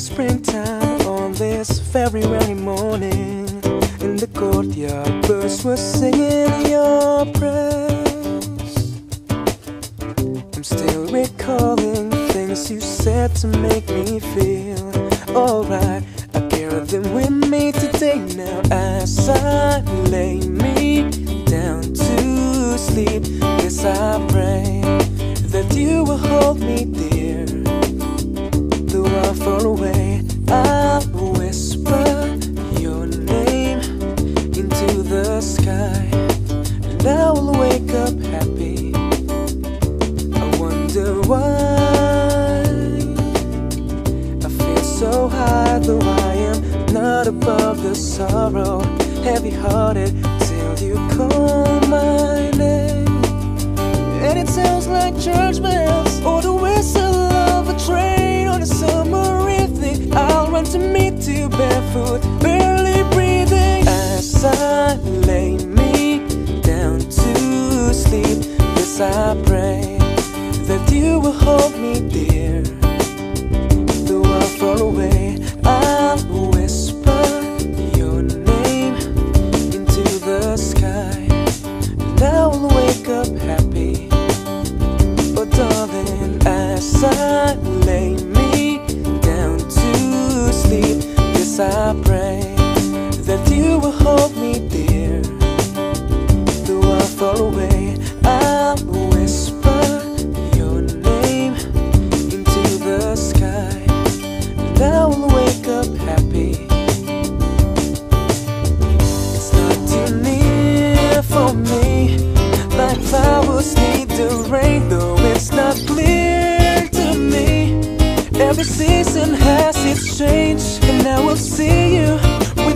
springtime on this very February morning. In the courtyard birds were singing your praise. I'm still recalling things you said to make me feel alright. I carry them with me today. Now as I lay me down to sleep Yes I pray that you will hold me dear far away, I'll whisper your name into the sky, and I will wake up happy. I wonder why I feel so high, though I am not above the sorrow. Heavy hearted till you call my name, and it sounds like church bells I'll to meet you barefoot, barely breathing. As I lay me down to sleep, yes, I pray that you will hold me dear. Though I'm far away, I'll whisper your name into the sky, and I will wake up happy. Oh, darling, as I hold me dear. Though I'm far away, I'll whisper your name into the sky, and I will wake up happy. It's not too near for me, like flowers need the rain, though it's not clear to me. Every season has its change, and I will see you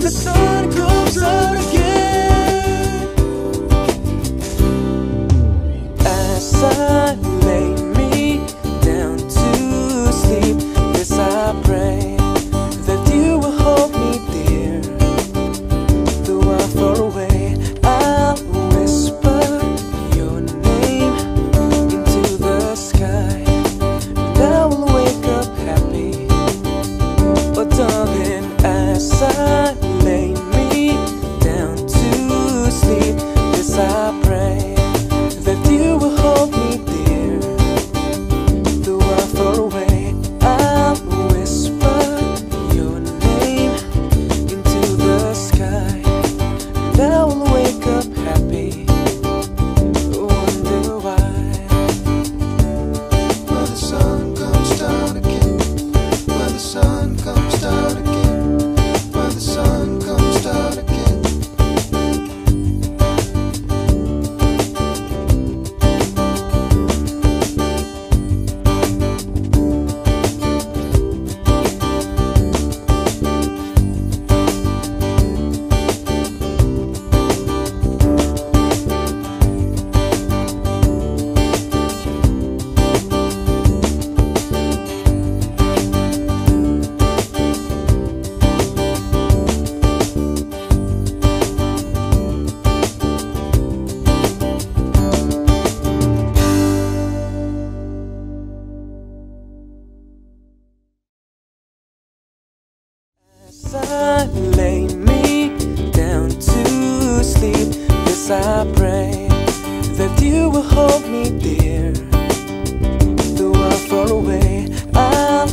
the sun comes out again. I lay me down to sleep, yes, I pray that you will hold me dear. Though I'm far away, I